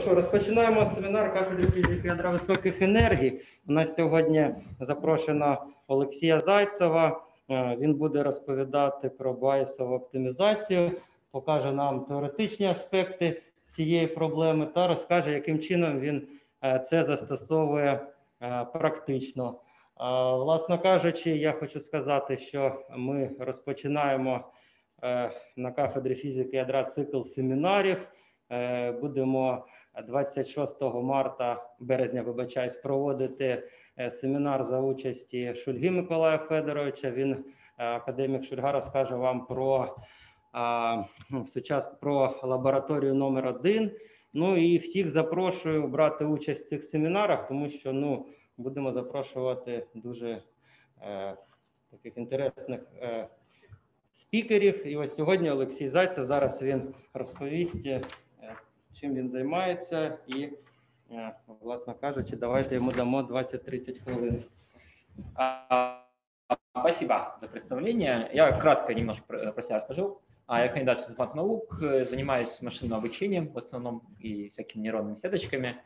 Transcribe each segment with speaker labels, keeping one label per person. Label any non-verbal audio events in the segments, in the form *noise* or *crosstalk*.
Speaker 1: Що, розпочинаємо семінар кафедри фізики ядра високих енергій. У нас сьогодні запрошено Олексія Зайцева. Е, Він буде розповідати про байсову оптимізацію, покаже нам теоретичні аспекти цієї проблеми та розкаже, яким чином він е, це застосовує е, практично. Власно кажучи, я хочу сказати, що ми розпочинаємо на кафедрі фізики ядра цикл семінарів. Будемо 26 марта, березня, вибачаюсь, проводити е, семінар за участі Шульги Миколая Федоровича. Він е, академік Шульга розкаже вам про ну, сучас про лабораторію номер один. Ну і всіх запрошую брати участь в цих семінарах, тому що ну будемо запрошувати дуже е, таких інтересних е, спікерів. І ось сьогодні Олексій Зайцев зараз він розповість. е, чим він займається, і, е, власне кажучи, давайте йому дамо 20-30 хвилин.
Speaker 2: А, Спасибо за представление. Я кратко немножко про про себя расскажу. А, Я кандидат в физмат наук, э, занимаюсь машинным обучением в основном и всякими нейронными сеточками.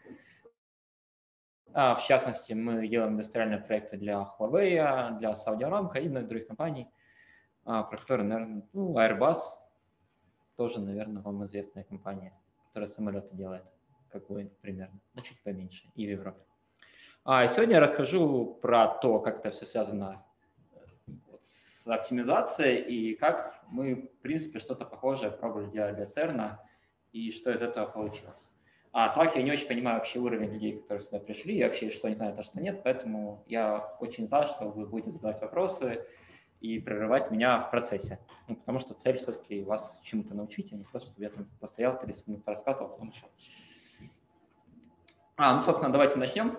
Speaker 2: А, В частности, мы делаем индустриальные проекты для Huawei, для Saudi Aramco и многих других компаний, а, про которые, наверное, ну, Airbus тоже, наверное, вам известная компания, которая самолеты делает, как Boeing примерно, но чуть поменьше, и в Европе. А сегодня я расскажу про то, как это все связано э, с оптимизацией и как мы, в принципе, что-то похожее пробовали делать для CERN, и что из этого получилось. А так я не очень понимаю вообще уровень людей, которые сюда пришли, и вообще, что они знают, а что нет, поэтому я очень за, что вы будете задавать вопросы и прерывать меня в процессе. Ну, потому что цель все-таки вас чему-то научить, а не просто, чтобы я там постоял 30 минут, рассказывал, потом ушел. А, ну, собственно, давайте начнем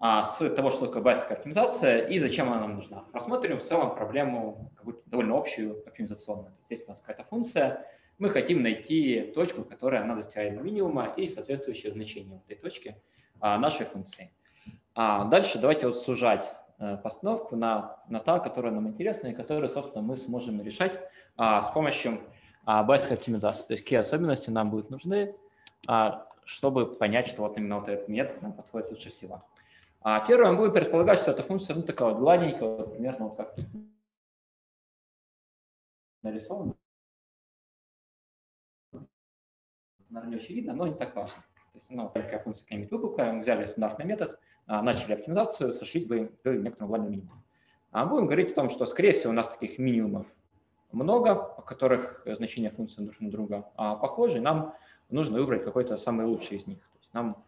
Speaker 2: а, с того, что такое байсовая оптимизация и зачем она нам нужна. Рассмотрим в целом проблему какую-то довольно общую оптимизационную. То есть есть у нас какая-то функция, мы хотим найти точку, которая она достигает минимума и соответствующее значение этой точки а, нашей функции. А дальше давайте вот сужать постановку на, на та, которая нам интересна и которую, собственно, мы сможем решать а, с помощью а, байсовой оптимизации. То есть какие особенности нам будут нужны, а, чтобы понять, что вот именно вот этот метод нам подходит лучше всего. А первое, мы будем предполагать, что эта функция, ну, такая вот гладенькая, вот примерно вот как нарисована. Наверное, не очень видно, но не так важно. То есть, ну, такая функция какая-нибудь выпуклая, мы взяли стандартный метод, начали оптимизацию, сошлись бы к некоторому главному минимуму. А будем говорить о том, что, скорее всего, у нас таких минимумов много, по которых значения функции друг на друга а похожи, нам нужно выбрать какой-то самый лучший из них. То есть нам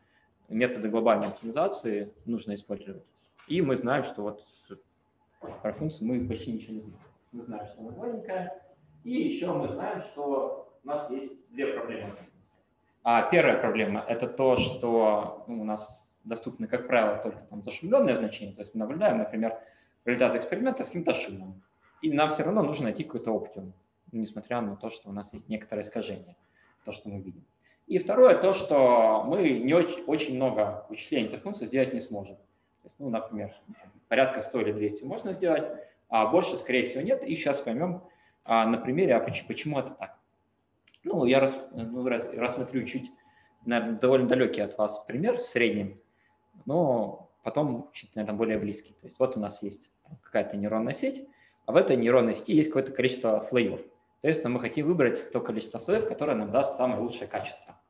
Speaker 2: методы глобальной оптимизации нужно использовать. И мы знаем, что вот про функцию мы почти ничего не знаем. Мы знаем, что она маленькая, и еще мы знаем, что у нас есть две проблемы. А первая проблема – это то, что у нас доступны, как правило, только там зашумленные значения. То есть мы наблюдаем, например, результат эксперимента с каким-то шумом. И нам все равно нужно найти какой-то оптимум, несмотря на то, что у нас есть некоторое искажение, то, что мы видим. И второе, то, что мы не очень, очень много вычислений этой функции сделать не сможем. То есть, ну, например, порядка 100 или 200 можно сделать, а больше, скорее всего, нет. И сейчас поймем а, на примере, а почему, почему это так. Ну, я рас, ну, раз, рассмотрю чуть, наверное, довольно далекий от вас пример в среднем, но потом чуть, наверное, более близкий. То есть вот у нас есть какая-то нейронная сеть, а в этой нейронной сети есть какое-то количество слоев. Соответственно, мы хотим выбрать то количество слоев, которое нам даст самое лучшее качество.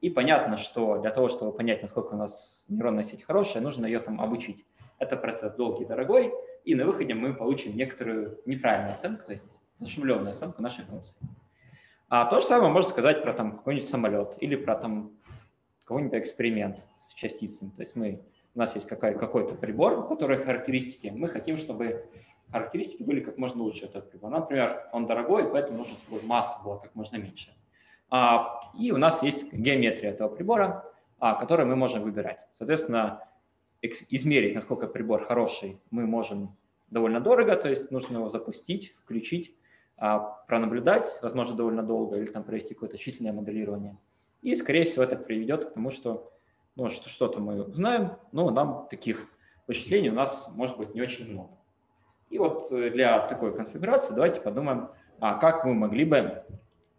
Speaker 2: И понятно, что для того, чтобы понять, насколько у нас нейронная сеть хорошая, нужно ее там обучить. Это процесс долгий, дорогой, и на выходе мы получим некоторую неправильную оценку, то есть зашумленную оценку нашей функции. А то же самое можно сказать про там какой-нибудь самолет или про там какой-нибудь эксперимент с частицами. То есть мы, у нас есть какой- какой-то прибор, у которого характеристики, мы хотим, чтобы характеристики были как можно лучше этого прибора. Например, он дорогой, поэтому нужно, чтобы масса была как можно меньше. А, и у нас есть геометрия этого прибора, а, которую мы можем выбирать. Соответственно, измерить, насколько прибор хороший, мы можем довольно дорого, то есть нужно его запустить, включить, а, пронаблюдать, возможно, довольно долго, или там провести какое-то численное моделирование. И, скорее всего, это приведет к тому, что ну, что- что-то мы узнаем, но нам таких вычислений у нас может быть не очень много. И вот э, для такой конфигурации давайте подумаем, а как мы могли бы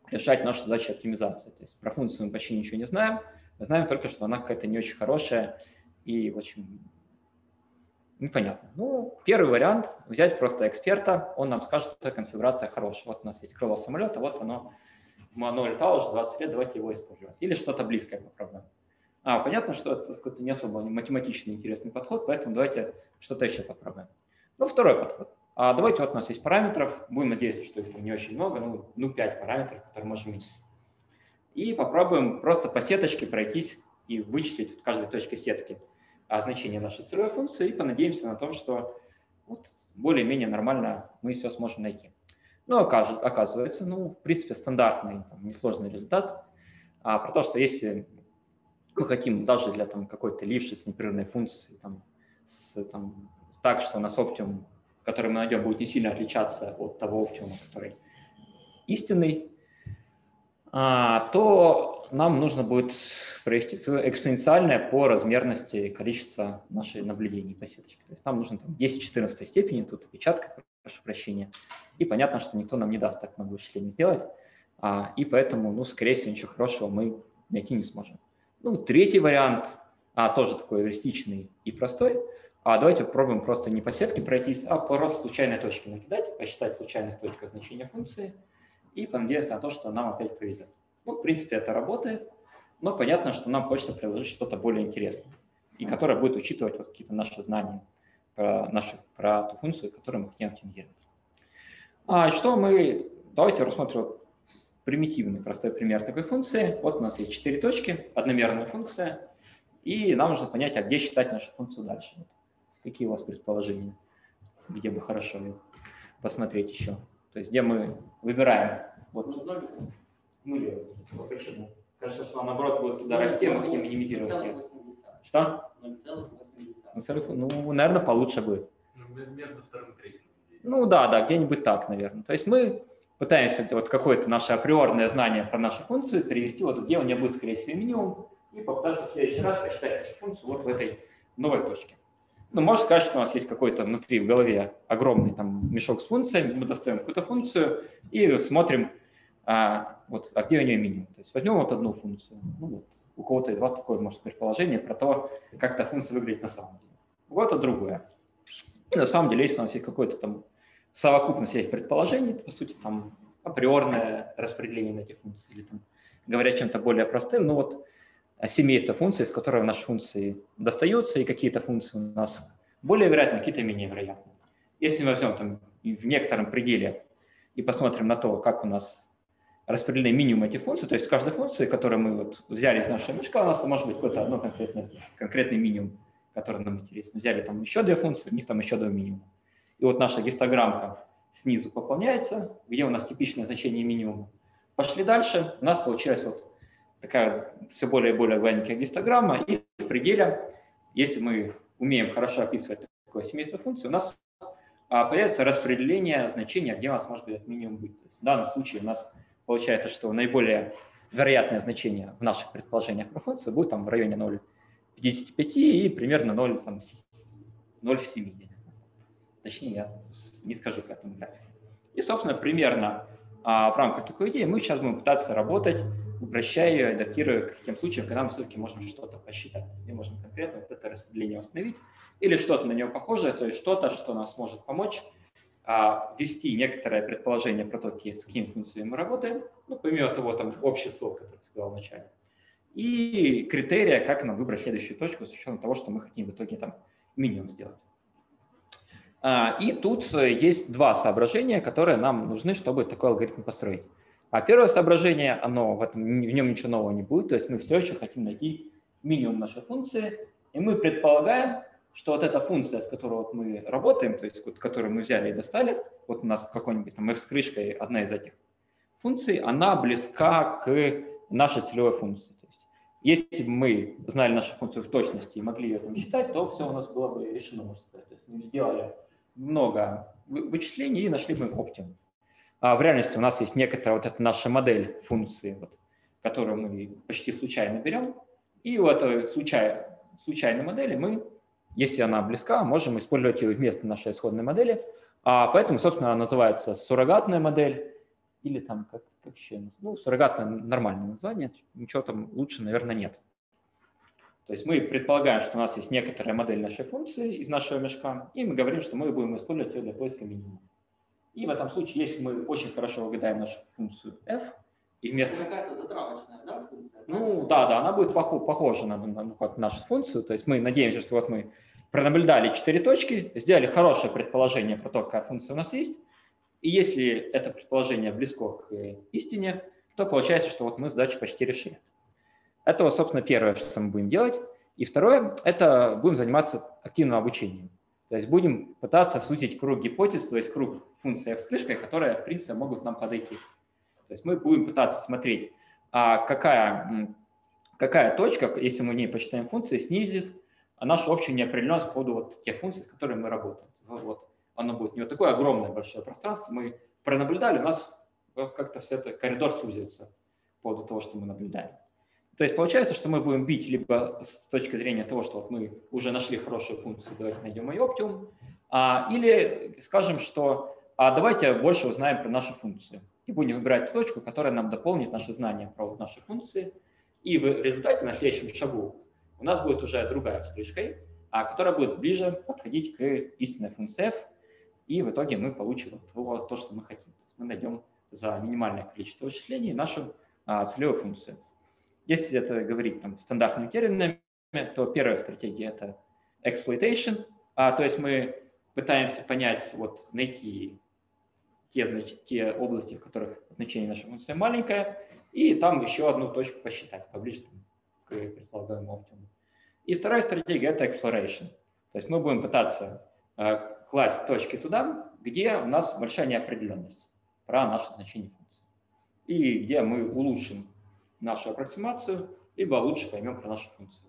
Speaker 2: решать нашу задачу оптимизации. То есть про функцию мы почти ничего не знаем, знаем только, что она какая-то не очень хорошая и очень непонятно. Ну, первый вариант – взять просто эксперта, он нам скажет, что эта конфигурация хорошая. Вот у нас есть крыло самолета, вот оно, летало уже 20 лет, давайте его использовать. Или что-то близкое попробуем. А, понятно, что это какой-то не особо математичный интересный подход, поэтому давайте что-то еще попробуем. Ну, второй подход. А давайте вот у нас есть параметров, будем надеяться, что их не очень много, ну, ну 5 параметров, которые можем видеть. И попробуем просто по сеточке пройтись и вычислить в каждой точке сетки а, значение нашей целевой функции и понадеемся на то, что вот более-менее нормально мы все сможем найти. Ну, оказывается, ну, в принципе, стандартный, там, несложный результат. А, про то, что если мы хотим даже для там, какой-то лившей непрерывной функции там, с, там, так, что у нас оптимум, который мы найдем, будет не сильно отличаться от того оптимума, который истинный, а, то нам нужно будет провести экспоненциальное по размерности количество нашей наблюдений по сеточке. То есть нам нужно там, 10-14 степени, тут опечатка, прошу прощения. И понятно, что никто нам не даст так много вычислений сделать, а, и поэтому, ну, скорее всего, ничего хорошего мы найти не сможем. Ну, третий вариант, а, тоже такой эвристичный и простой. А давайте попробуем просто не по сетке пройтись, а по росту случайной точки накидать, посчитать случайных точках значения функции – и понадеяться на то, что нам опять повезет. Ну, в принципе, это работает, но понятно, что нам хочется приложить что-то более интересное, и которое будет учитывать вот какие-то наши знания про, нашу, про ту функцию, которую мы хотим оптимизировать. А что мы... Давайте рассмотрим примитивный, простой пример такой функции. Вот у нас есть четыре точки, одномерная функция, и нам нужно понять, а где считать нашу функцию дальше. Вот. Какие у вас предположения, где бы хорошо посмотреть еще? То есть где мы выбираем. Вот. Нулевый. Почему? Кажется, что наоборот будет туда расти, мы хотим минимизировать ее. Что? 0,8. Ну, наверное, получше будет.
Speaker 3: Между вторым и третьим.
Speaker 2: Ну да, да, где-нибудь так, наверное. То есть мы пытаемся вот какое-то наше априорное знание про нашу функцию перевести вот где у нее будет, скорее всего, минимум, и попытаться в следующий раз посчитать нашу функцию вот в этой новой точке. Ну, можно сказать, что у нас есть какой-то внутри в голове огромный там мешок с функциями, мы достаем какую-то функцию и смотрим, а, вот, а где у нее минимум. То есть возьмем вот одну функцию. Ну, вот, у кого-то из вас такое может предположение про то, как эта функция выглядит на самом деле. У кого-то другое. И на самом деле, если у нас есть какой-то там совокупность этих предположений, то, по сути, там априорное распределение на эти функции, или там, говоря чем-то более простым, ну вот семейство функций, из которого наши функции достаются, и какие-то функции у нас более вероятны, какие-то менее вероятны. Если мы возьмем там в некотором пределе и посмотрим на то, как у нас распределены минимум этих функций, то есть каждой функции, которую мы вот взяли из нашего мешка, у нас там может быть какой-то одно конкретное, конкретный минимум, который нам интересен. Взяли там еще две функции, у них там еще два минимума. И вот наша гистограммка снизу пополняется, где у нас типичное значение минимума. Пошли дальше, у нас получилось вот такая все более и более гладенькая гистограмма, и в пределе, если мы умеем хорошо описывать такое семейство функций, у нас а, появится распределение значения, где у нас может быть минимум быть. В данном случае у нас получается, что наиболее вероятное значение в наших предположениях про функцию будет там в районе 0,55 и примерно 0,7, я не знаю. Точнее, я не скажу к этому графику. И, собственно, примерно а, в рамках такой идеи мы сейчас будем пытаться работать упрощая ее, адаптируя к тем случаям, когда мы все-таки можем что-то посчитать. Мы можем конкретно вот это распределение восстановить или что-то на него похожее, то есть что-то, что нас может помочь а, ввести некоторое предположение про то, с какими функциями мы работаем, ну, помимо того, там, общих слов, которые я сказал вначале, и критерия, как нам выбрать следующую точку с учетом того, что мы хотим в итоге там минимум сделать. А, и тут есть два соображения, которые нам нужны, чтобы такой алгоритм построить. А первое соображение, оно в, этом, в нем ничего нового не будет, то есть мы все еще хотим найти минимум нашей функции, и мы предполагаем, что вот эта функция, с которой вот мы работаем, то есть вот, которую мы взяли и достали, вот у нас какой-нибудь там f крышкой, одна из этих функций, она близка к нашей целевой функции. То есть если бы мы знали нашу функцию в точности и могли ее там считать, то все у нас было бы решено, можно. То есть мы сделали много вычислений и нашли бы оптимум. А в реальности у нас есть некоторая вот эта наша модель функции, вот, которую мы почти случайно берем, и у этой случай, случайной модели мы, если она близка, можем использовать ее вместо нашей исходной модели. А поэтому, собственно, она называется суррогатная модель, или там, как, как еще, ну, суррогатное нормальное название, ничего там лучше, наверное, нет. То есть мы предполагаем, что у нас есть некоторая модель нашей функции из нашего мешка, и мы говорим, что мы будем использовать ее для поиска минимума. И в этом случае, если мы очень хорошо угадаем нашу функцию f, и вместо...
Speaker 4: Это какая-то затравочная?
Speaker 2: Ну да, да, она будет похо- похожа на, на- как нашу функцию. То есть мы надеемся, что вот мы пронаблюдали четыре точки, сделали хорошее предположение про то, какая функция у нас есть. И если это предположение близко к истине, то получается, что вот мы задачу почти решили. Это, собственно, первое, что мы будем делать. И второе, это будем заниматься активным обучением. То есть будем пытаться сузить круг гипотез, то есть круг функций крышкой, которые, в принципе, могут нам подойти. То есть мы будем пытаться смотреть, а какая, какая точка, если мы в ней посчитаем функции, снизит нашу общую неопределенность по поводу вот тех функций, с которыми мы работаем. Вот. Оно будет не вот такое огромное большое пространство. Мы пронаблюдали, у нас как-то все это коридор сузится по поводу того, что мы наблюдаем. То есть получается, что мы будем бить либо с точки зрения того, что вот мы уже нашли хорошую функцию, давайте найдем ее оптимум, а, или скажем, что а давайте больше узнаем про нашу функцию и будем выбирать точку, которая нам дополнит наши знания про вот наши функции. И в результате на следующем шагу у нас будет уже другая вспышка, а, которая будет ближе подходить к истинной функции f, и в итоге мы получим то, то, что мы хотим. Мы найдем за минимальное количество вычислений нашу а, целевую функцию. Если это говорить там, стандартными терминами, то первая стратегия – это exploitation, а, то есть мы пытаемся понять, вот найти те, значит, те области, в которых значение нашей функции маленькое, и там еще одну точку посчитать, поближе к предполагаемому оптимуму. И вторая стратегия – это exploration. То есть мы будем пытаться э, класть точки туда, где у нас большая неопределенность про наше значение функции. И где мы улучшим нашу аппроксимацию, либо лучше поймем про нашу функцию.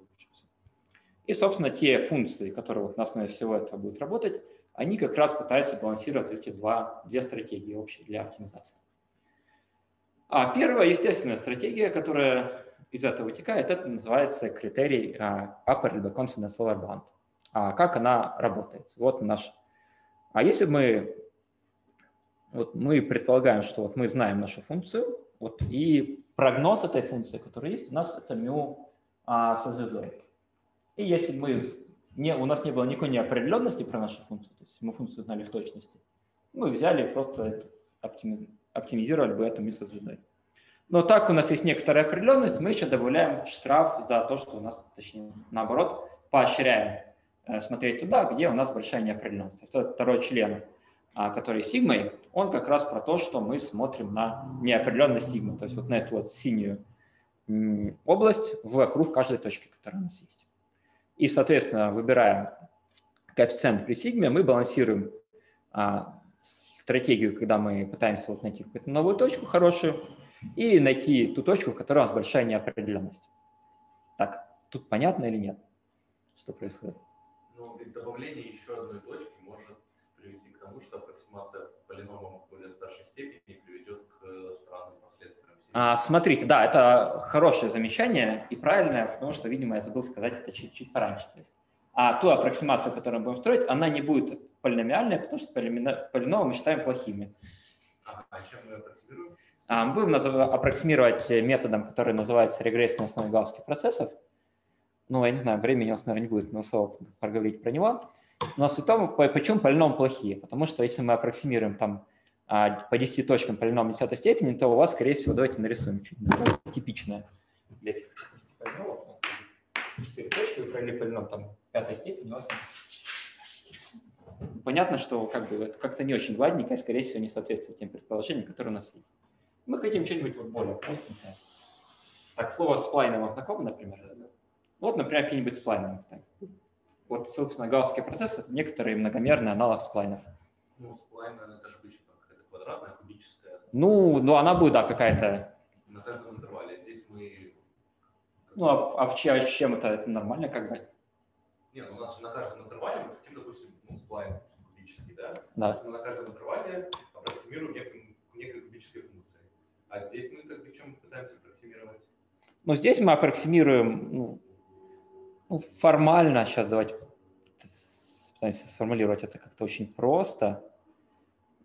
Speaker 2: И, собственно, те функции, которые на основе всего этого будут работать, они как раз пытаются балансировать эти два, две стратегии общие для оптимизации. А первая, естественная стратегия, которая из этого вытекает, это называется критерий а, upper либо confidence lower bound. А как она работает? Вот наш. А если мы вот мы предполагаем, что вот мы знаем нашу функцию, вот, и прогноз этой функции, которая есть, у нас это μ а, со звездой. И если мы не, у нас не было никакой неопределенности про нашу функцию, то есть мы функцию знали в точности, мы взяли просто оптими, оптимизировали бы эту со звездой. Но так у нас есть некоторая определенность, мы еще добавляем штраф за то, что у нас, точнее, наоборот, поощряем э, смотреть туда, где у нас большая неопределенность. Это второй член, а, который сигмой, он как раз про то, что мы смотрим на неопределенность сигмы, то есть вот на эту вот синюю область вокруг каждой точки, которая у нас есть. И, соответственно, выбираем коэффициент при сигме, мы балансируем а, стратегию, когда мы пытаемся вот найти какую-то новую точку хорошую, и найти ту точку, в которой у нас большая неопределенность. Так, тут понятно или нет, что происходит?
Speaker 3: Ну, добавление еще одной точки может привести к тому, что аппроксимация полиномом более старшей степени приведет к.
Speaker 2: А, смотрите, да, это хорошее замечание и правильное, потому что, видимо, я забыл сказать это чуть-чуть пораньше. То есть, а ту аппроксимацию, которую мы будем строить, она не будет полиномиальной, потому что полиномы мы считаем плохими.
Speaker 3: А, чем мы аппроксимируем?
Speaker 2: А, мы будем аппроксимировать методом, который называется регрессия на основе гаусских процессов. Ну, я не знаю, времени у нас, наверное, не будет на особо проговорить про него. Но суть в том, почему полиномы плохие. Потому что если мы аппроксимируем там по 10 точкам полином 10 степени, то у вас, скорее всего, давайте нарисуем что-нибудь типичное для этих полиномов. 4 точки, вы провели полином там пятой степени, у вас понятно, что как бы это как-то не очень гладненько и, скорее всего, не соответствует тем предположениям, которые у нас есть. Мы хотим что-нибудь вот более простенькое. Так, слово сплайном вам знакомо, например? Вот, например, какие-нибудь сплайны. Вот, собственно, гаусский процесс – это некоторый многомерный аналог сплайнов.
Speaker 3: Ну, сплайн, это же обычно какая-то квадратная, кубическая.
Speaker 2: Ну, ну, она будет, да, какая-то…
Speaker 3: На каждом интервале. Здесь мы…
Speaker 2: Ну, а, а в чем, чем это? Это нормально как бы?
Speaker 3: Не, ну, у нас же на каждом интервале мы хотим, допустим, ну, сплайн кубический, да?
Speaker 2: Да.
Speaker 3: Мы на каждом интервале аппроксимируем некой, некой кубической функции. А здесь мы как бы чем пытаемся аппроксимировать?
Speaker 2: Ну, здесь мы аппроксимируем, ну, ну, формально, сейчас давайте пытаемся сформулировать это как-то очень просто.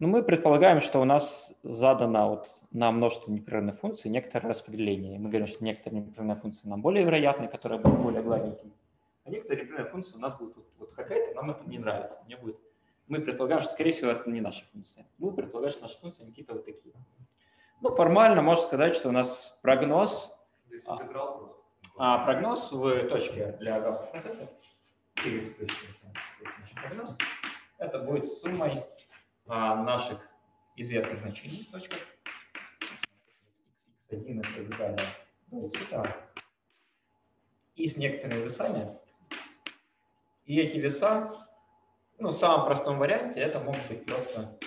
Speaker 2: Ну, мы предполагаем, что у нас задано вот на множество непрерывных функций некоторое распределение. Мы говорим, что некоторые непрерывные функции нам более вероятны, которые будут более гладенькими. А некоторые непрерывные функции у нас будут вот, вот какая-то, нам это не нравится. Мне будет... Мы предполагаем, что, скорее всего, это не наша функция. Мы предполагаем, что наши функции какие-то вот такие. Ну, формально можно сказать, что у нас прогноз, А. а прогноз в точке для наш прогноз, это будет суммой наших известных значений в точках x1 и так далее до x и с некоторыми весами. И эти веса, ну, в самом простом варианте, это могут быть просто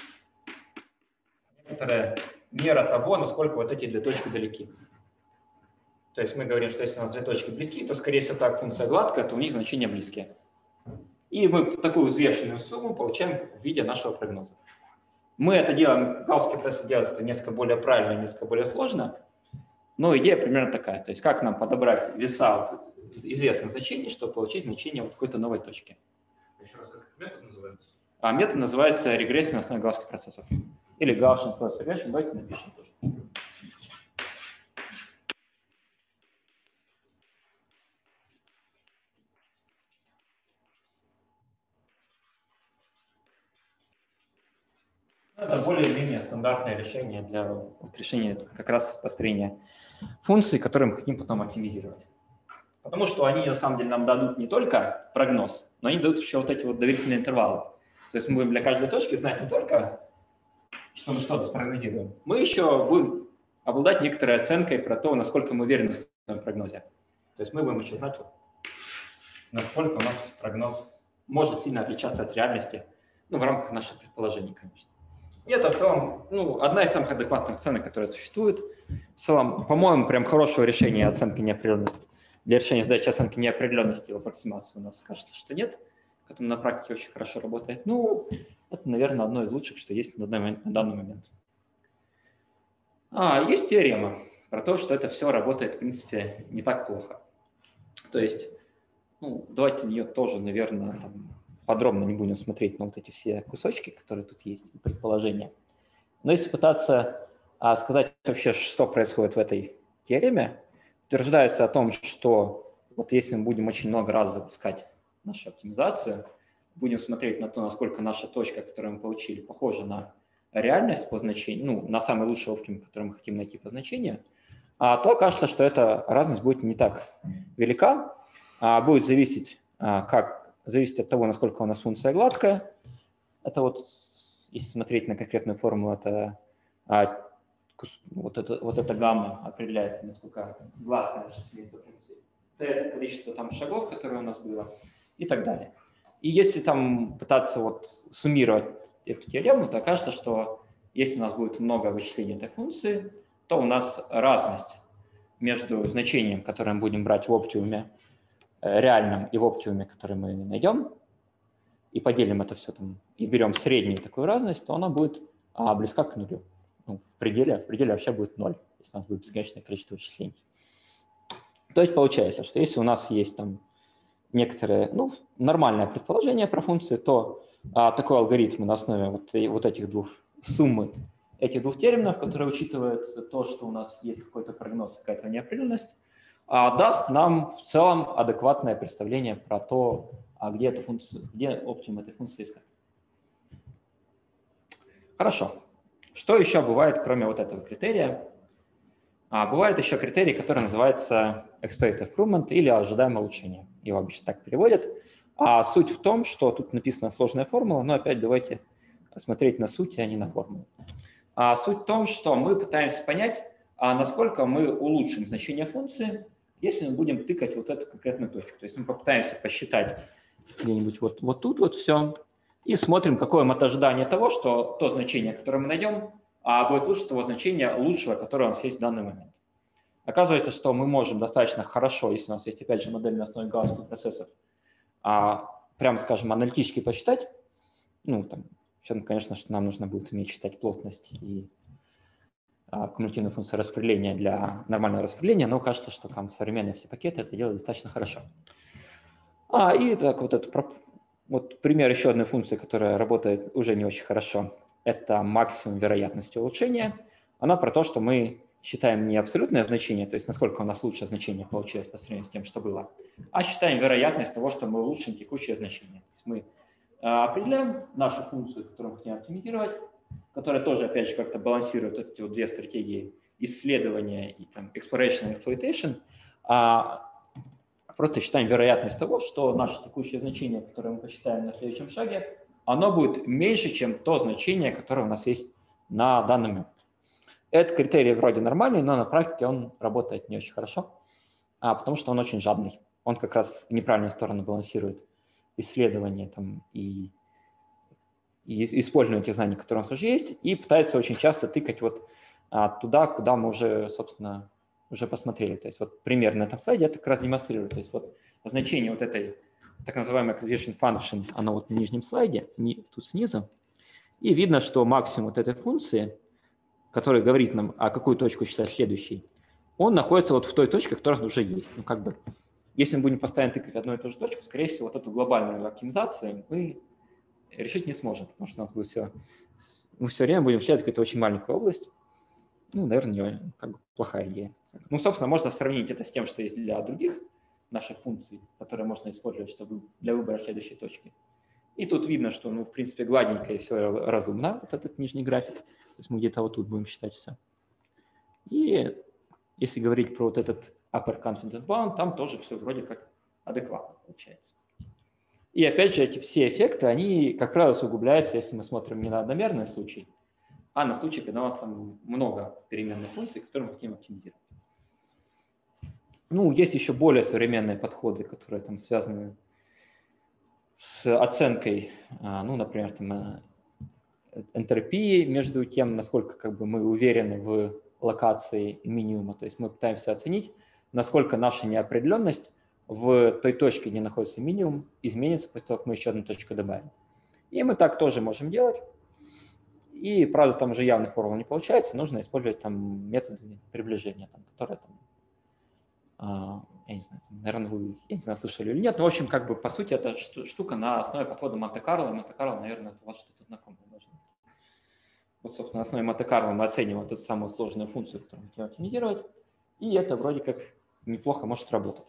Speaker 2: некоторая мера того, насколько вот эти две точки далеки. То есть мы говорим, что если у нас две точки близки, то, скорее всего, так функция гладкая, то у них значения близкие. И мы такую взвешенную сумму получаем в виде нашего прогноза. Мы это делаем, гаусский процесс делает это несколько более правильно, несколько более сложно, но идея примерно такая. То есть как нам подобрать веса вот известных значений, чтобы получить значение вот какой-то новой точки.
Speaker 3: Еще раз, как метод называется?
Speaker 2: А метод называется регрессия на основе гаусских процессов. Или Gaussian Cross Regression. Давайте напишем тоже. Это более-менее стандартное решение для вот, решения как раз построения функций, которые мы хотим потом оптимизировать. Потому что они на самом деле нам дадут не только прогноз, но они дадут еще вот эти вот доверительные интервалы. То есть мы будем для каждой точки знать не только, что мы что-то спрогнозируем, мы еще будем обладать некоторой оценкой про то, насколько мы уверены в своем прогнозе. То есть мы будем еще знать, насколько у нас прогноз может сильно отличаться от реальности, ну, в рамках наших предположений, конечно. И это в целом ну, одна из самых адекватных оценок, которая существует. В целом, по-моему, прям хорошего решения оценки неопределенности. Для решения задачи оценки неопределенности в аппроксимации у нас кажется, что нет, которое на практике очень хорошо работает. Ну, это, наверное, одно из лучших, что есть на данный. На данный момент. А, есть теорема про то, что это все работает, в принципе, не так плохо. То есть, ну, давайте ее тоже, наверное, там, подробно не будем смотреть на вот эти все кусочки, которые тут есть, предположения. Но если пытаться а, сказать вообще, что происходит в этой теореме, утверждается о том, что вот если мы будем очень много раз запускать нашу оптимизацию, будем смотреть на то, насколько наша точка, которую мы получили, похожа на реальность по значению, ну, на самый лучший оптимум, который мы хотим найти по значению, а, то кажется, что эта разность будет не так велика, а будет зависеть, а, как зависит от того, насколько у нас функция гладкая. Это вот, если смотреть на конкретную формулу, это а, вот, это, вот эта гамма определяет, насколько гладкая функций. Это количество там шагов, которое у нас было, и так далее. И если там пытаться вот суммировать эту теорему, то окажется, что если у нас будет много вычислений этой функции, то у нас разность между значением, которое мы будем брать в оптимуме, реальном и в оптимуме, который мы найдем, и поделим это все там, и берем среднюю такую разность, то она будет а, близка к нулю. Ну, в, пределе, в пределе вообще будет ноль, если у нас будет бесконечное количество вычислений. То есть получается, что если у нас есть там некоторое, ну, нормальное предположение про функции, то а, такой алгоритм на основе вот, и, вот этих двух суммы этих двух терминов, которые учитывают то, что у нас есть какой-то прогноз, какая-то неопределенность, а, даст нам в целом адекватное представление про то, а где эту функцию, где оптимум этой функции искать. Хорошо. Что еще бывает, кроме вот этого критерия? А, бывает еще критерий, который называется expected improvement или ожидаемое улучшение. Его обычно так переводят. А суть в том, что тут написана сложная формула, но опять давайте смотреть на суть, а не на формулу. А суть в том, что мы пытаемся понять, а насколько мы улучшим значение функции, если мы будем тыкать вот эту конкретную точку. То есть мы попытаемся посчитать где-нибудь вот, вот тут вот все, и смотрим, какое ожидание того, что то значение, которое мы найдем, а будет лучше того значения лучшего, которое у нас есть в данный момент. Оказывается, что мы можем достаточно хорошо, если у нас есть, опять же, модель на основе гаусских процессов, а, прямо скажем, аналитически посчитать, ну, там, конечно, что нам нужно будет уметь считать плотность и а, кумулятивную функцию распределения для нормального распределения, но кажется, что там современные все пакеты это делают достаточно хорошо. А, и так вот это вот пример еще одной функции, которая работает уже не очень хорошо. это максимум вероятности улучшения. Она про то, что мы считаем не абсолютное значение, то есть насколько у нас лучшее значение получилось по сравнению с тем, что было, а считаем вероятность того, что мы улучшим текущее значение. То есть мы а, определяем нашу функцию, которую мы хотим оптимизировать, которая тоже, опять же, как-то балансирует эти вот две стратегии исследования и там exploration and exploitation, а просто считаем вероятность того, что наше текущее значение, которое мы посчитаем на следующем шаге, оно будет меньше, чем то значение, которое у нас есть на данный момент. Этот критерий вроде нормальный, но на практике он работает не очень хорошо, а, потому что он очень жадный. Он как раз неправильную сторону балансирует исследования там, и, и использование тех знаний, которые у нас уже есть, и пытается очень часто тыкать вот а, туда, куда мы уже, собственно, уже посмотрели. То есть вот пример на этом слайде это как раз демонстрирует. То есть вот значение вот этой так называемой acquisition function, оно вот на нижнем слайде, не, тут снизу. И видно, что максимум вот этой функции, который говорит нам, а какую точку считать следующей, он находится вот в той точке, которая уже есть. Ну, как бы, если мы будем постоянно тыкать одну и ту же точку, скорее всего, вот эту глобальную оптимизацию мы решить не сможем, потому что у нас будет все, мы все время будем исследовать какую-то очень маленькую область. Ну, наверное, как бы плохая идея. Ну, собственно, можно сравнить это с тем, что есть для других наших функций, которые можно использовать чтобы для выбора следующей точки. И тут видно, что, ну, в принципе, гладенько и все разумно, вот этот нижний график. То есть мы где-то вот тут будем считать все. И если говорить про вот этот upper confidence bound, там тоже все вроде как адекватно получается. И опять же, эти все эффекты, они, как правило, усугубляются, если мы смотрим не на одномерный случай, а на случай, когда у нас там много переменных функций, которые мы хотим оптимизировать. Ну, есть еще более современные подходы, которые там связаны с оценкой, а, ну, например, там, э, энтропии между тем, насколько как бы, мы уверены в локации минимума. То есть мы пытаемся оценить, насколько наша неопределенность в той точке, где находится минимум, изменится после того, как мы еще одну точку добавим. И мы так тоже можем делать. И, правда, там уже явной формулы не получается, нужно использовать там методы приближения, там, которые там, а, я не знаю, там, наверное, вы, я не знаю, слышали или нет, но, в общем, как бы, по сути, это штука на основе подхода Монте-Карло, Монте-Карло, наверное, это у вас что-то знакомое должно быть. Вот, собственно, на основе Монте-Карло мы оцениваем эту самую сложную функцию, которую мы хотим оптимизировать, и это вроде как неплохо может работать.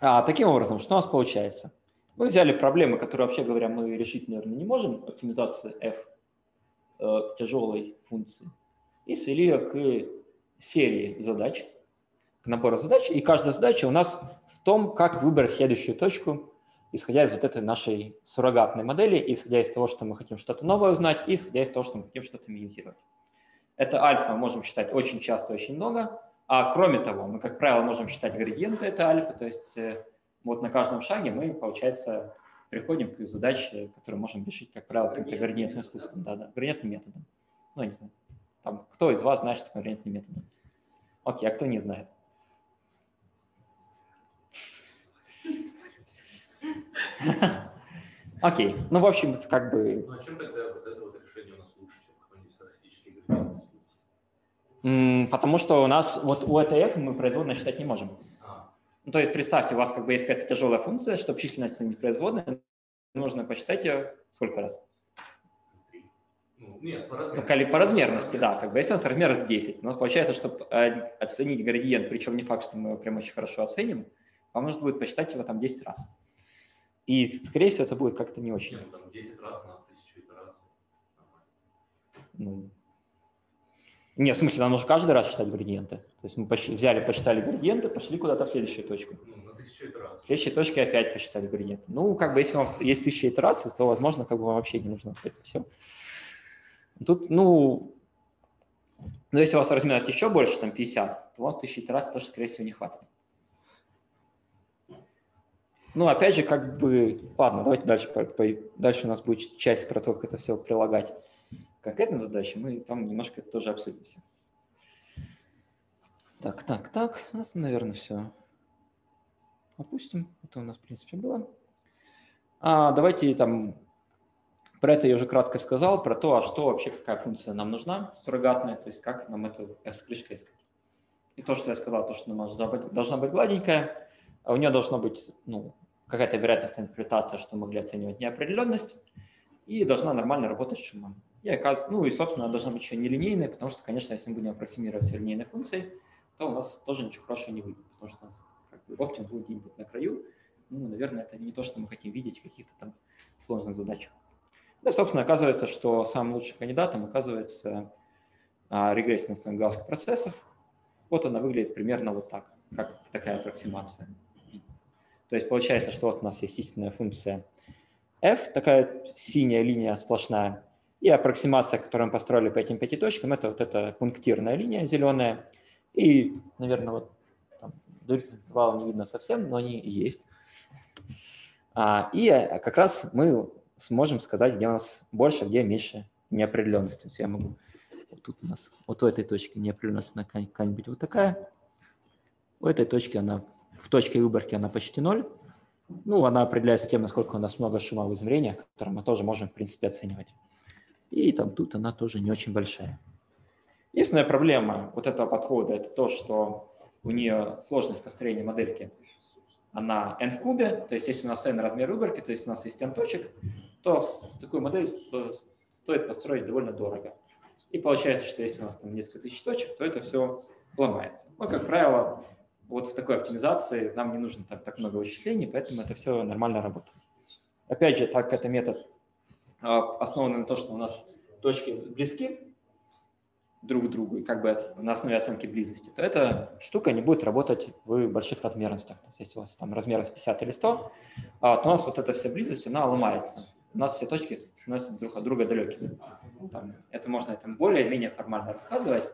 Speaker 2: А, таким образом, что у нас получается? Мы взяли проблемы, которые, вообще говоря, мы решить, наверное, не можем, оптимизация f э, тяжелой функции, и свели ее к серии задач, к набору задач, и каждая задача у нас в том, как выбрать следующую точку, исходя из вот этой нашей суррогатной модели, исходя из того, что мы хотим что-то новое узнать, и исходя из того, что мы хотим что-то минимизировать. Это альфа можем считать очень часто, очень много, а кроме того, мы, как правило, можем считать градиенты это альфа, то есть э, вот на каждом шаге мы, получается, приходим к задаче, которую можем решить, как правило, каким-то градиентным спуском, да, да, градиентным методом. Ну, не знаю. Там, кто из вас знает, что такое градиентный метод? Окей, а кто не знает? *laughs* Окей, ну, в общем, как бы...
Speaker 3: Ну, а чем тогда вот это вот решение у нас лучше, чем какой-нибудь статистический градиент?
Speaker 2: Потому что у нас вот у ETF мы производно считать не можем.
Speaker 3: А,
Speaker 2: Ну, то есть представьте, у вас как бы есть какая-то тяжелая функция, чтобы численность оценить производной, нужно посчитать ее сколько раз?
Speaker 3: Ну, нет, по
Speaker 2: Ну,
Speaker 3: размеру.
Speaker 2: кали- по размерности, да, как бы если у нас размер 10, у нас получается, чтобы э, оценить градиент, причем не факт, что мы его прям очень хорошо оценим, вам нужно будет посчитать его там 10 раз. И, скорее всего, это будет как-то не очень.
Speaker 3: Нет, ну, там 10 раз на тысячу итераций.
Speaker 2: Ну, нет, в смысле, нам нужно каждый раз считать градиенты. То есть мы поч- взяли, посчитали градиенты, пошли куда-то в следующую точку.
Speaker 3: Ну.
Speaker 2: В следующей точке опять посчитали градиенты. Ну, как бы, если у вас есть тысяча итераций, то, возможно, как бы вам вообще не нужно это все. Тут, ну, но если у вас размерность еще больше, там 50, то вам тысячи итераций тоже, скорее всего, не хватит. Ну, опять же, как бы, ладно, давайте дальше, дальше у нас будет часть про то, как это все прилагать конкретным задачам, мы там немножко это тоже обсудимся. Так, так, так, у нас, наверное, все опустим. Это у нас, в принципе, было. А, давайте там, про это я уже кратко сказал, про то, а что вообще, какая функция нам нужна, суррогатная, то есть как нам эту S-крышка искать. И то, что я сказал, то, что она должна быть, должна быть гладенькая, а у нее должна быть ну, какая-то вероятностная интерпретация, что мы могли оценивать неопределенность. и должна нормально работать с шумом. И оказ... Ну и, собственно, она должна быть еще нелинейной, потому что, конечно, если мы будем аппроксимировать все линейные функции, то у нас тоже ничего хорошего не выйдет, потому что у нас как бы, оптим будет где-нибудь на краю. Ну, наверное, это не то, что мы хотим видеть в каких-то там сложных задачах. Да, собственно, оказывается, что самым лучшим кандидатом оказывается а, регрессия гаусских процессов. Вот она выглядит примерно вот так, как такая аппроксимация. То есть получается, что вот у нас есть истинная функция f, такая синяя линия сплошная, и аппроксимация, которую мы построили по этим пяти точкам, это вот эта пунктирная линия зеленая. И, наверное, вот там, не видно совсем, но они есть. А, и как раз мы сможем сказать, где у нас больше, где меньше неопределенности. То есть я могу... Вот тут у нас, вот у этой точки неопределенность какая-нибудь вот такая. У этой точки она, в точке выборки она почти ноль. Ну, она определяется тем, насколько у нас много шума в измерениях, которые мы тоже можем, в принципе, оценивать. И там тут она тоже не очень большая. Единственная проблема вот этого подхода – это то, что у нее сложность построения модельки, она n в кубе, то есть если у нас n размер выборки, то есть у нас есть n точек, то такую модель стоит построить довольно дорого. И получается, что если у нас там несколько тысяч точек, то это все ломается. Но, как правило, вот в такой оптимизации нам не нужно так, так много вычислений, поэтому это все нормально работает. Опять же, так это метод а, основан на том, что у нас точки близки друг к другу, и как бы на основе оценки близости, то эта штука не будет работать в больших размерностях. То есть если у вас там размер 50 или 100, а, то у нас вот эта вся близость, она ломается. У нас все точки становятся друг от друга далекими. Там, это можно там более-менее формально рассказывать,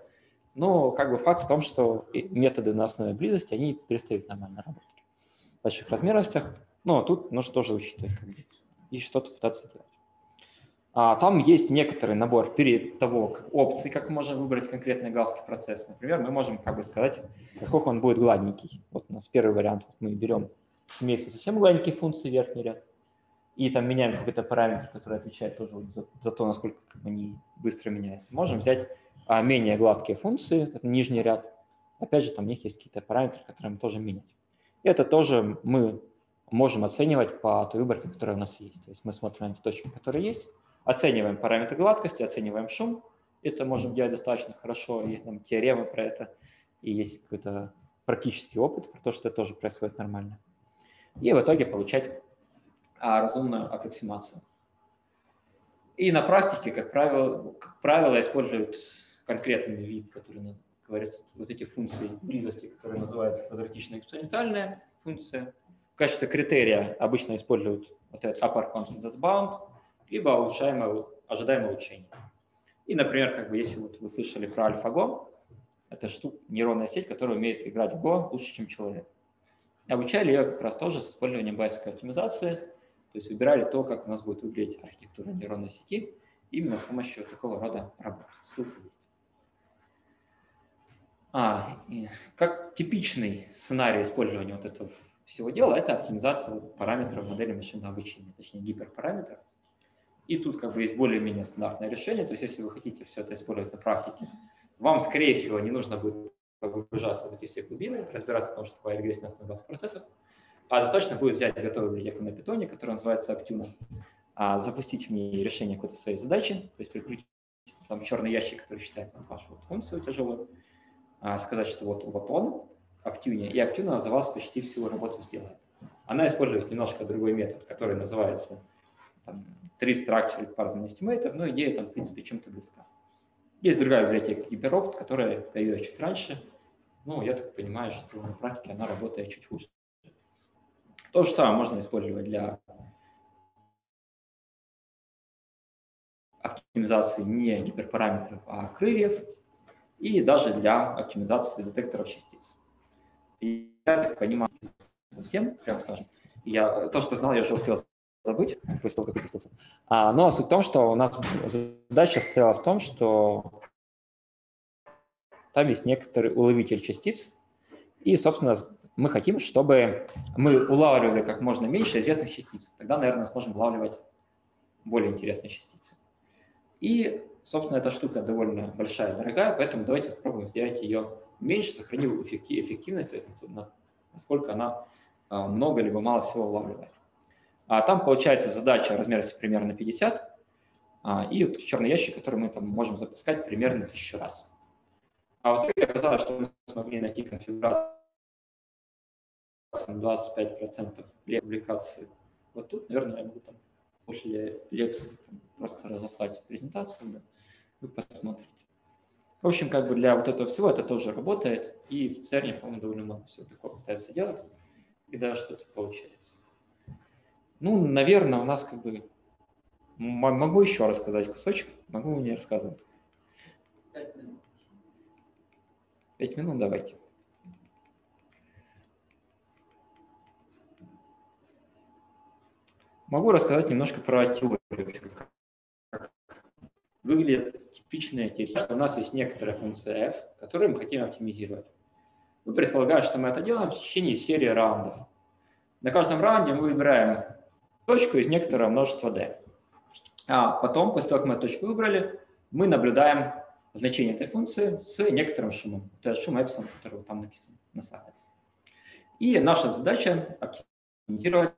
Speaker 2: но как бы факт в том, что методы на основе близости, они перестают нормально работать в больших размерностях. Но тут нужно тоже учитывать как бы, и что-то пытаться делать. А, там есть некоторый набор перед того опций, как можем выбрать конкретный гаусский процесс. Например, мы можем как бы сказать, насколько он будет гладненький. Вот у нас первый вариант, мы берем смесь совсем гладненькие функции верхний ряд, и там меняем какой-то параметр, который отвечает тоже вот за, за то, насколько они быстро меняются. Можем взять а, менее гладкие функции, нижний ряд. Опять же, там у них есть какие-то параметры, которые мы тоже менять. Это тоже мы можем оценивать по той выборке, которая у нас есть. То есть мы смотрим на эти точки, которые есть, Оцениваем параметры гладкости, оцениваем шум. Это можем делать достаточно хорошо. Есть там теоремы про это, и есть какой-то практический опыт про то, что это тоже происходит нормально. И в итоге получать а, разумную аппроксимацию. И на практике, как правило, как правило используют конкретный вид, который говорит вот эти функции близости, которые называются квадратичная экспоненциальная функция. В качестве критерия обычно используют вот этот upper that's bound, либо улучшаемое, ожидаемое улучшение. И, например, как бы если вот вы слышали про AlphaGo, это штука, нейронная сеть, которая умеет играть в Go лучше, чем человек. Обучали ее как раз тоже с использованием байсовской оптимизации, то есть выбирали то, как у нас будет выглядеть архитектура нейронной сети именно с помощью такого рода работ. Ссылка есть. А, как типичный сценарий использования вот этого всего дела, это оптимизация параметров модели машинного обучения, точнее гиперпараметров. И тут как бы есть более-менее стандартное решение. То есть если вы хотите все это использовать на практике, вам, скорее всего, не нужно будет погружаться в эти все глубины, разбираться в том, что такое регрессия на основе процессов, а достаточно будет взять готовую библиотеку на питоне, которая называется Aptuna, а запустить в ней решение какой-то своей задачи, то есть прикрутить там черный ящик, который считает там, вашу вот функцию тяжелую, а, сказать, что вот, вот он, Aptune, и Aptuna за вас почти всю работу сделает. Она использует немножко другой метод, который называется там, три structured parsing estimator, но идея там, в принципе, чем-то близка. Есть другая библиотека HyperOpt, которая появилась чуть раньше, но я так понимаю, что на практике она работает чуть хуже. То же самое можно использовать для оптимизации не гиперпараметров, а крыльев, и даже для оптимизации детекторов частиц. И я так понимаю, совсем, прямо скажем, я, то, что знал, я уже успел забыть после того, как выпустился. А, но суть в том, что у нас задача стояла в том, что там есть некоторый уловитель частиц, и, собственно, мы хотим, чтобы мы улавливали как можно меньше известных частиц. Тогда, наверное, сможем улавливать более интересные частицы. И, собственно, эта штука довольно большая, дорогая, поэтому давайте попробуем сделать ее меньше, сохранив эффективность, то есть насколько она а, много либо мало всего улавливает. А там получается задача размерности примерно 50, а, и вот черный ящик, который мы там можем запускать примерно тысячу раз. А в итоге оказалось, что мы смогли найти конфигурацию на 25% для публикации. Вот тут, наверное, я могу там после лекции там, просто разослать презентацию, да, вы посмотрите. В общем, как бы для вот этого всего это тоже работает, и в ЦЕРНе, по-моему, довольно много всего такого пытается делать, и даже что-то получается. Ну, наверное, у нас как бы... Могу еще рассказать кусочек, могу не рассказывать.
Speaker 4: Пять минут.
Speaker 2: Пять минут давайте. Могу рассказать немножко про теорию. как- Выглядит типичная теория. У нас есть некоторая функция f, которую мы хотим оптимизировать. Мы предполагаем, что мы это делаем в течение серии раундов. На каждом раунде мы выбираем точку из некоторого множества d. А потом, после того, как мы точку выбрали, мы наблюдаем значение этой функции с некоторым шумом. Это шум эпсилон, который там написан на слайде. И наша задача оптимизировать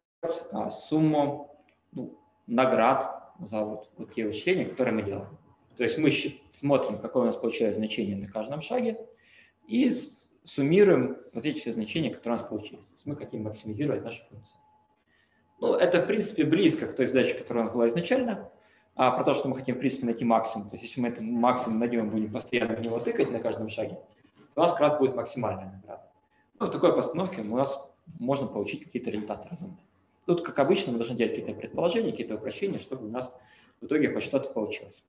Speaker 2: а, сумму ну, наград за вот, вот те учения, которые мы делаем. То есть мы смотрим, какое у нас получилось значение на каждом шаге, и суммируем вот эти все значения, которые у нас получились. То есть мы хотим максимизировать нашу функцию. Ну, это, в принципе, близко к той задаче, которая у нас была изначально, а про то, что мы хотим, в принципе, найти максимум. То есть если мы этот максимум найдем, будем постоянно в него тыкать на каждом шаге, у нас как раз будет максимальная награда. Ну, в такой постановке у нас можно получить какие-то результаты разумные. Тут, как обычно, мы должны делать какие-то предположения, какие-то упрощения, чтобы у нас в итоге хоть что-то получилось.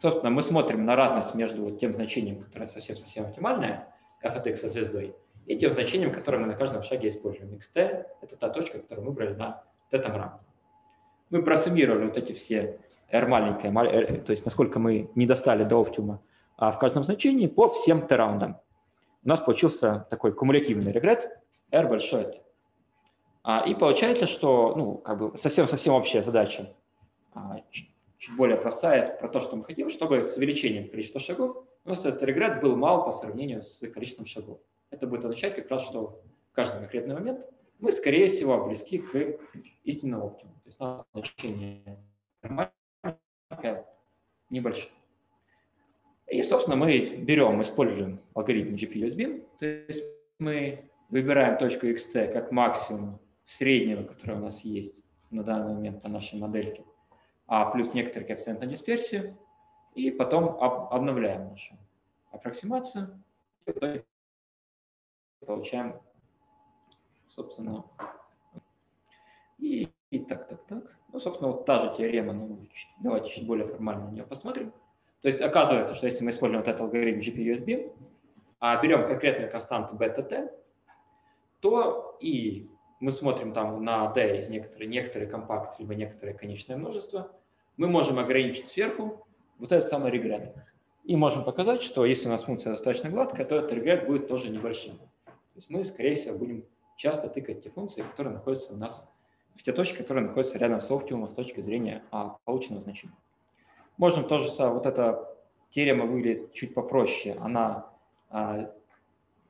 Speaker 2: Собственно, мы смотрим на разность между вот тем значением, которое совсем-совсем оптимальное, f от x со звездой, и тем значением, которое мы на каждом шаге используем. xt – это та точка, которую мы выбрали на вот этом раунде. Мы просуммировали вот эти все r маленькое, R, то есть насколько мы не достали до оптима а в каждом значении по всем t-раундам. У нас получился такой кумулятивный регрет r большое. А, и получается, что ну, как бы совсем-совсем общая задача, а, чуть, чуть более простая, про то, что мы хотим, чтобы с увеличением количества шагов у нас этот регрет был мал по сравнению с количеством шагов. Это будет означать как раз, что в каждый конкретный момент мы, скорее всего, близки к истинному оптимуму. То есть у нас значение небольшое. И, собственно, мы берем, используем алгоритм GPUSB, то есть мы выбираем точку xt как максимум среднего, который у нас есть на данный момент по нашей модельке, а плюс некоторый коэффициент на дисперсию, и потом об- обновляем нашу аппроксимацию, и получаем, собственно, и, и так, так, так. Ну, собственно, вот та же теорема, ну, давайте чуть более формально на нее посмотрим. То есть оказывается, что если мы используем вот этот алгоритм GPUSB, а берем конкретную константу бета-t, то и мы смотрим там на d из некоторый, некоторый компакт, либо некоторое конечное множество, мы можем ограничить сверху вот этот самый регрет. И можем показать, что если у нас функция достаточно гладкая, то этот регрет будет тоже небольшим. То есть мы, скорее всего, будем часто тыкать те функции, которые находятся у нас в те точки, которые находятся рядом с оптимумом с точки зрения а, полученного значения. Можем тоже вот эта теорема выглядит чуть попроще. Она а,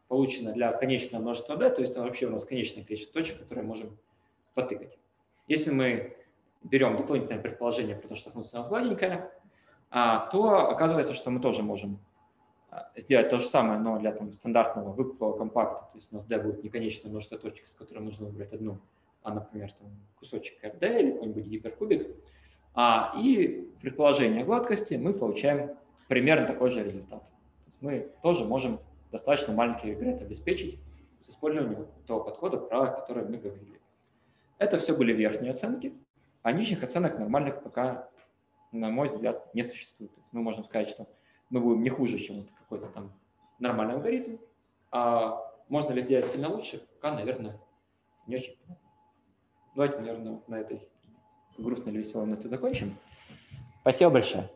Speaker 2: получена для конечного множества d, то есть там вообще у нас конечное количество точек, которые можем потыкать. Если мы берем дополнительное предположение про то, что функция у нас гладенькая, а, то оказывается, что мы тоже можем сделать то же самое, но для там, стандартного выпуклого компакта. То есть у нас d будет не конечное множество точек, с которой нужно выбрать одну, а, например, там, кусочек rd или какой-нибудь гиперкубик. А, и в предположении гладкости мы получаем примерно такой же результат. То есть мы тоже можем достаточно маленький регрет обеспечить с использованием того подхода, про который мы говорили. Это все были верхние оценки, а нижних оценок нормальных пока, на мой взгляд, не существует. То есть мы можем сказать, что мы будем не хуже, чем вот какой-то там нормальный алгоритм, а можно ли сделать сильно лучше, пока, наверное, не очень понятно. Давайте, наверное, на этой грустной или веселой ноте закончим. Спасибо большое.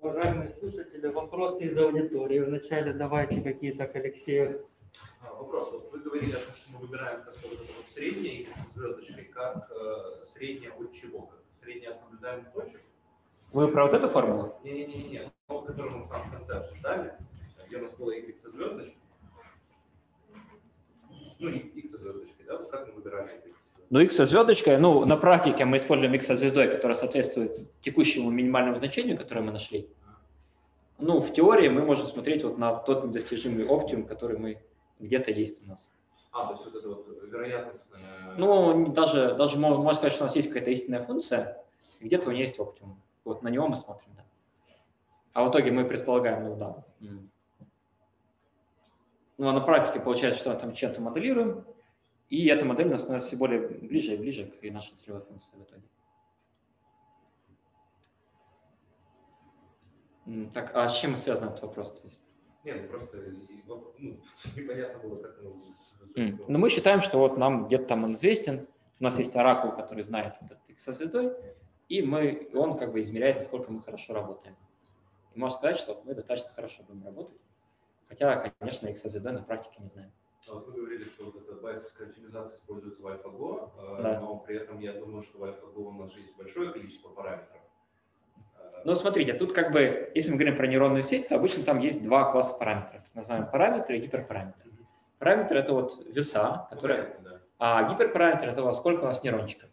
Speaker 1: Уважаемые слушатели, вопросы из аудитории. Вначале давайте какие-то к Алексею.
Speaker 3: А, Вопрос. Вот вы говорили, о том, что мы выбираем как вот это вот среднее с звездочкой, как э, среднее от чего? Как среднее от наблюдаемых точек?
Speaker 2: Вы про вот эту формулу?
Speaker 3: Не-не-не, то, которую мы в самом конце обсуждали, где у нас было y со звездочкой. Ну, x со звездочкой, да? Вот как мы выбирали это?
Speaker 2: Ну, x со звездочкой, ну, на практике мы используем x со звездой, которая соответствует текущему минимальному значению, которое мы нашли. Ну, в теории мы можем смотреть вот на тот недостижимый оптимум, который мы где-то есть у нас.
Speaker 3: А, то есть вот это вот вероятностное...
Speaker 2: Ну, даже, даже мо- можно сказать, что у нас есть какая-то истинная функция, где-то у нее есть оптимум. Вот на него мы смотрим, да. А в итоге мы предполагаем, ну да. м. Ну, а на практике получается, что мы там чем-то моделируем, и эта модель у нас становится все более ближе и ближе к нашей целевой функции в итоге. Так, а с чем связан этот вопрос? То есть,
Speaker 3: Не, ну просто ну, *laughs* непонятно было, как оно будет.
Speaker 2: Ну, мы считаем, что вот нам где-то там он известен, у нас есть оракул, который знает вот этот x со звездой, и мы, он как бы измеряет, насколько мы хорошо работаем. И можно сказать, что мы достаточно хорошо будем работать, хотя, конечно, x со звездой на практике не знаем.
Speaker 3: А вот вы говорили, что вот эта байсовская оптимизация используется в AlphaGo, э,
Speaker 2: Да.
Speaker 3: но при этом я думаю, что в AlphaGo у нас же есть большое количество параметров.
Speaker 2: Но смотрите, тут как бы, если мы говорим про нейронную сеть, то обычно там есть два класса параметров, так называемые параметры и гиперпараметры. Параметры – это вот веса,
Speaker 3: ну,
Speaker 2: которые
Speaker 3: да.
Speaker 2: А гиперпараметр это вот сколько у нас нейрончиков.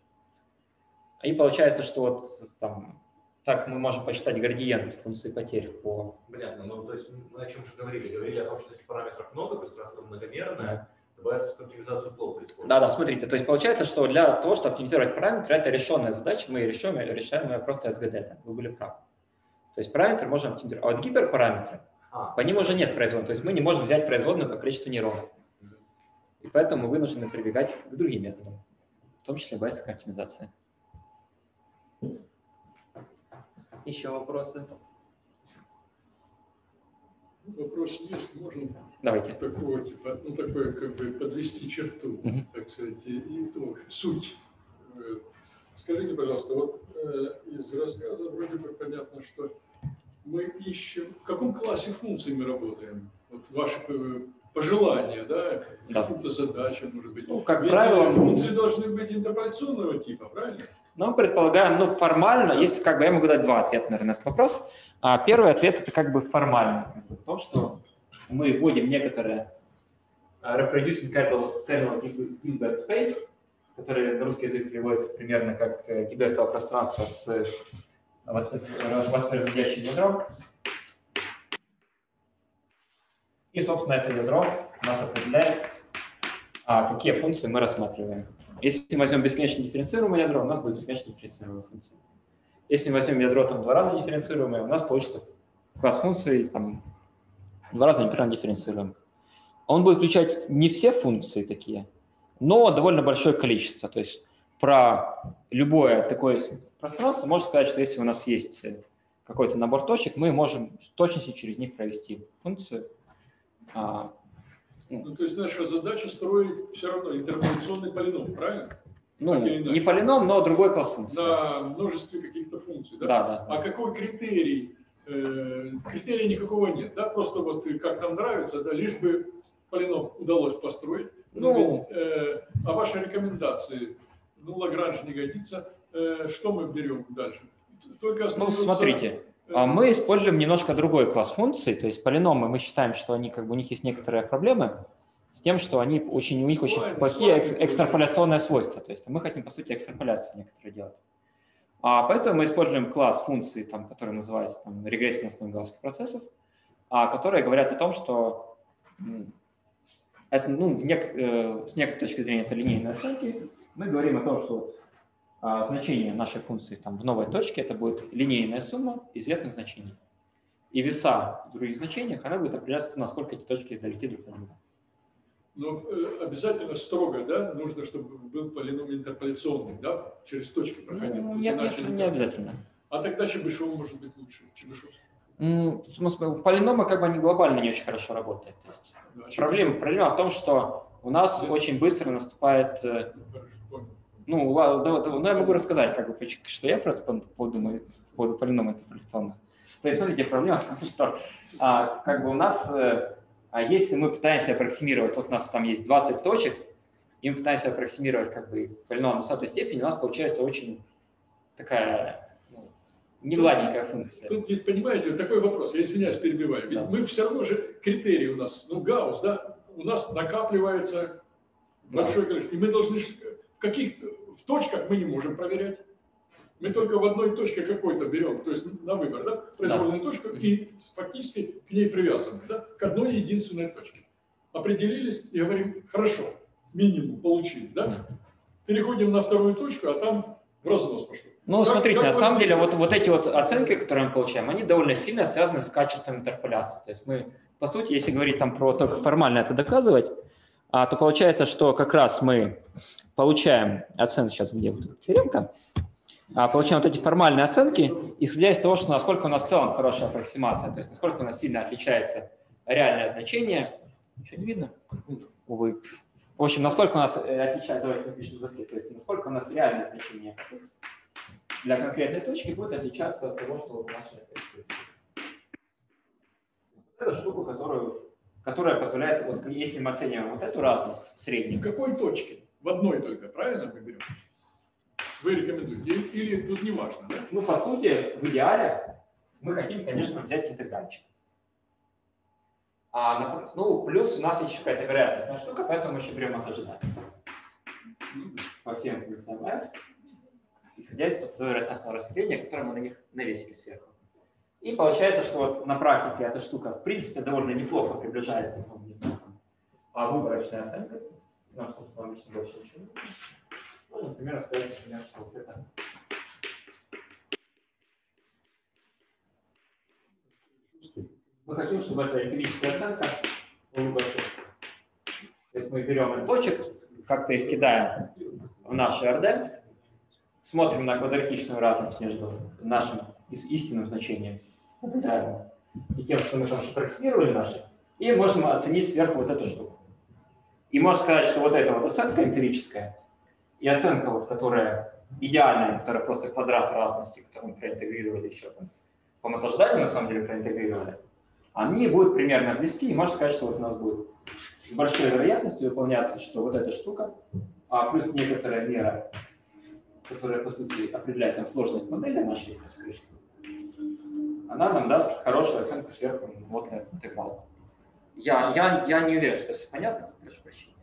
Speaker 2: И получается, что вот там, так мы можем посчитать градиент функции потерь по...
Speaker 3: Понятно, ну то есть мы о чем же говорили? Говорили о том, что если параметров много, пространство многомерное, оптимизацию плохо используют.
Speaker 2: Да-да, смотрите, то есть получается, что для того, чтобы оптимизировать параметры, это решенная задача, мы решаем, решаем ее просто SGD, да, вы были правы. То есть параметры можем оптимизировать. А вот гиперпараметры,
Speaker 3: А,
Speaker 2: по ним уже нет производной, то есть мы не можем взять производную по количеству нейронов. И поэтому мы вынуждены прибегать к другим методам, в том числе байсовской оптимизации. Еще вопросы?
Speaker 5: Вопрос есть, можно
Speaker 2: Давайте.
Speaker 5: такого типа, ну такое как бы подвести черту,
Speaker 2: Мгм.
Speaker 5: так сказать, и итог, суть. Э, Скажите, пожалуйста, вот э, из рассказа вроде бы понятно, что мы ищем, в каком классе функций мы работаем? Вот ваши э, пожелания, да,
Speaker 2: Да.
Speaker 5: каким-то задачам, может быть.
Speaker 2: Ну, как
Speaker 5: Ведь
Speaker 2: правило,
Speaker 5: функции должны быть интерполяционного типа, правильно?
Speaker 2: Ну, предполагаем, ну, формально, есть как бы, я могу дать два ответа, наверное, на этот вопрос. А первый ответ – это как бы бы в том, что мы вводим некоторые а, reproducing kernel, kernel Gilbert space, который на русский язык переводится примерно как э, гибертовое пространство с э, воспроизводящим ядром. И, собственно, это ядро нас определяет, а, какие функции мы рассматриваем. Если мы возьмем бесконечно дифференцируемое ядро, у нас будет бесконечно дифференцируемая функция. Если мы возьмем ядро там два раза дифференцируемое, у нас получится класс функций там два раза непрерывно дифференцируемых. Он будет включать не все функции такие, но довольно большое количество. То есть про любое такое пространство можно сказать, что если у нас есть э, какой-то набор точек, мы можем с точностью через них провести функцию. А,
Speaker 5: Ну, то есть наша задача строить все равно интерполяционный полином, правильно?
Speaker 2: Ну, не полином, но другой класс функций.
Speaker 5: На множестве каких-то функций,
Speaker 2: Да,
Speaker 5: да?
Speaker 2: да.
Speaker 5: А какой критерий? Э, Критерия никакого нет, да? Просто вот э, как нам нравится, да, лишь бы полином удалось построить.
Speaker 2: Ну.
Speaker 5: ведь, э, а ваши рекомендации, ну, Лагранж не годится, Э, что мы берем дальше? Только
Speaker 2: Ну, смотрите,
Speaker 5: э,
Speaker 2: а мы используем немножко другой класс функций, то есть полиномы мы считаем, что они как бы у них есть некоторые проблемы с тем, что они очень у них очень плохие экс- экстраполяционные свойства, то есть мы хотим по сути экстраполяцию некоторые делать. А поэтому мы используем класс функций, там, который называется там, регрессия на основе гаусских процессов, а, которые говорят о том, что это, ну, нек- э, с некоторой точки зрения это линейные оценки. Мы говорим о том, что а, значение нашей функции там, в новой точке это будет линейная сумма известных значений. И веса в других значениях, она будет определяться, насколько эти точки далеки друг от друга.
Speaker 5: Но э, обязательно строго, да, нужно, чтобы был полином интерполяционный, да, через точки проходил.
Speaker 2: Ну, нет,
Speaker 5: иначе
Speaker 2: нет, не обязательно.
Speaker 5: А тогда Чебышев может быть лучше. Чебышев.
Speaker 2: М, в смысле, Полиномы как бы они глобально не очень хорошо работают. То есть
Speaker 5: Да, Чебышев.
Speaker 2: проблема, проблема в том, что у нас
Speaker 5: Нет.
Speaker 2: очень быстро наступает э. Ну, ладно, да, да, ну, я могу рассказать, как бы, что я просто по поводу, моих- по поводу полиномов интерполяционных. То есть, смотрите, проблема в том, что а, как бы у нас, э, а если мы пытаемся аппроксимировать, вот у нас там есть 20 точек, и мы пытаемся аппроксимировать как бы в 20 степени, у нас получается очень такая ну, негладенькая функция.
Speaker 5: Тут, ведь, понимаете, такой вопрос, я извиняюсь, перебиваю. Ведь
Speaker 2: Да.
Speaker 5: мы все равно же, критерии у нас, ну, гаусс, да, у нас накапливается
Speaker 2: Да.
Speaker 5: большое количество. И мы должны ж каких в точках мы не можем проверять. Мы только в одной точке какой-то берем, то есть на выбор, да, произвольную точку и фактически к ней привязаны, да, к одной единственной точке. Определились и говорим, хорошо, минимум получили, да. Переходим на вторую точку, а там в разнос пошло.
Speaker 2: Ну,
Speaker 5: Как-
Speaker 2: смотрите,
Speaker 5: как
Speaker 2: на самом деле, вот, вот эти вот оценки, которые мы получаем, они довольно сильно связаны с качеством интерполяции. То есть мы, по сути, если говорить там про только формально это доказывать, а, то получается, что как раз мы получаем оценки, сейчас где вот эта теоремка, а, получаем вот эти формальные оценки, исходя из того, что насколько у нас в целом хорошая аппроксимация, то есть насколько у нас сильно отличается реальное значение. Ничего не видно? Увы. В общем, насколько у нас э, отличается, давайте напишем на доске, то есть насколько у нас реальное значение для конкретной точки будет отличаться от того, что в нашей точке. Это штука, которую, которая позволяет, вот если мы оцениваем вот эту разность
Speaker 5: В
Speaker 2: среднюю,
Speaker 5: какой точке? В одной только, правильно мы берем? Вы рекомендуете? Или, или тут не важно, да?
Speaker 2: ну, по сути, в идеале мы хотим, конечно, взять интегральчик. А, ну, плюс у нас есть еще какая-то вероятностная штука, поэтому еще берем от ожидания. По всем функциям исходя из того вероятностного распределения, которое мы на них навесили сверху. И получается, что вот на практике эта штука, в принципе, довольно неплохо приближается, ну, не знаю, а выборочная оценка. Нам, собственно, обычно больше ничего не Можно, например, сказать, например, что вот это Мы хотим, чтобы эта эмпирическая оценка. То есть мы берем этот точек, как-то их кидаем в наш РД, смотрим на квадратичную разность между нашим ис- истинным значением наблюдаемым и тем, что мы там спроектировали наши, и можем оценить сверху вот эту штуку. И можно сказать, что вот эта вот оценка эмпирическая и оценка, вот, которая идеальная, которая просто квадрат разности, которую мы проинтегрировали еще там, по мотожданию на самом деле проинтегрировали, они будут примерно близки, и можно сказать, что вот у нас будет с большой вероятностью выполняться, что вот эта штука, а плюс некоторая мера, которая, по сути, определяет там сложность модели нашей раскрышки, она нам даст хорошую оценку сверху вот на этот интеграл. Я, я, я не уверен, что все понятно, прошу прощения.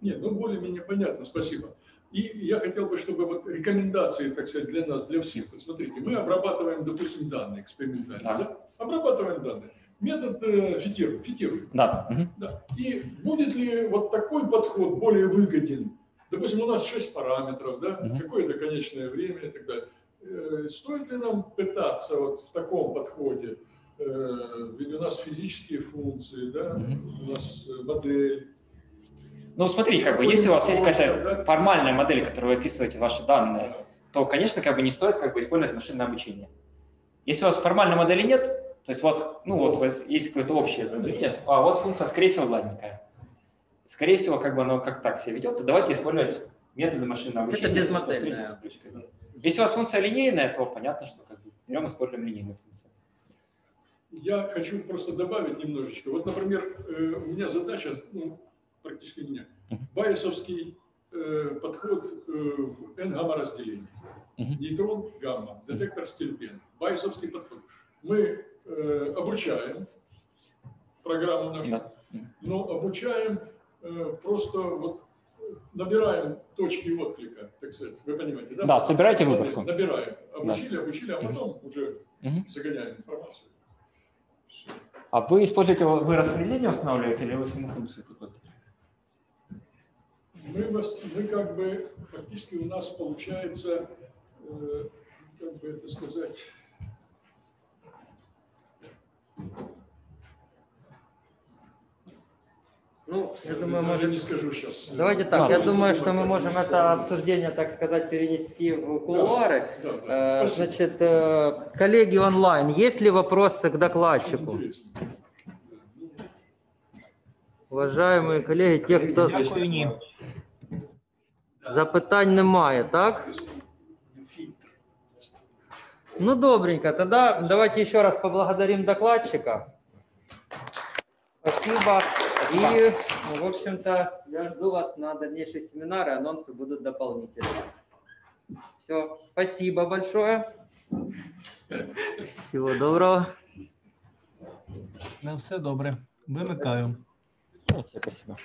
Speaker 5: Нет, ну более-менее понятно, спасибо. И я хотел бы, чтобы вот рекомендации, так сказать, для нас, для всех. Вот смотрите, мы обрабатываем, допустим, данные экспериментальные,
Speaker 2: Да.
Speaker 5: да? Обрабатываем данные. Метод э, фитируем, фитируем.
Speaker 2: Да.
Speaker 5: Да. И будет ли вот такой подход более выгоден? Допустим, у нас 6 параметров, да,
Speaker 2: Мгм.
Speaker 5: какое-то конечное время и так далее. Э, Стоит ли нам пытаться вот в таком подходе, э, ведь у нас физические функции, да,
Speaker 2: Мгм.
Speaker 5: у нас э, модель,
Speaker 2: Ну, смотри, как бы, если у вас есть какая-то формальная модель, которую вы описываете ваши данные, то, конечно, как бы не стоит как бы использовать машинное обучение. Если у вас формальной модели нет, то есть у вас, ну вот, у вас есть какое-то общее определение, а у вас функция, скорее всего, гладенькая. Скорее всего, как бы оно как так себя ведет, то давайте использовать методы машинного
Speaker 4: Это
Speaker 2: обучения. строчкой, да. Если у вас функция линейная, то понятно, что как бы берем и используем линейную функцию.
Speaker 5: Я хочу просто добавить немножечко. Вот, например, э, у меня задача, ну, практически у меня,
Speaker 2: Мгм.
Speaker 5: байесовский э, подход э, в n-гамма разделении.
Speaker 2: Мгм.
Speaker 5: Нейтрон, гамма, детектор степен. Байесовский подход. Мы э, обучаем программу нашу,
Speaker 2: Да.
Speaker 5: но обучаем э, просто вот набираем точки отклика, так сказать, вы понимаете, да?
Speaker 2: Да, собирайте выборку.
Speaker 5: Набираем. Обучили, обучили, а потом уже
Speaker 2: Мгм.
Speaker 5: загоняем информацию. Всё.
Speaker 2: А вы используете, вы распределение устанавливаете или вы саму функцию какую-то?
Speaker 5: Мы, мы как бы, фактически у нас получается, э, как бы это сказать,
Speaker 1: Ну, я думаю,
Speaker 5: даже
Speaker 1: может,
Speaker 5: не скажу сейчас.
Speaker 1: давайте так.
Speaker 2: Ладно.
Speaker 1: Я думаю, что мы можем это обсуждение, так сказать, перенести в кулуары.
Speaker 5: Да, да,
Speaker 1: Э,
Speaker 5: спасибо.
Speaker 1: Значит, э, коллеги онлайн, есть ли вопросы к докладчику? Уважаемые хто
Speaker 6: Дякую, ні.
Speaker 1: Запитань немає, так? Ну, добренько. Тогда давайте еще раз поблагодарим докладчика. Спасибо. И, ну, в общем-то, я жду вас на дальнейшие семинары. Анонсы будут дополнительные. Все. Спасибо большое. Всего доброго.
Speaker 6: На все добре. Вимикаю.
Speaker 2: Спасибо.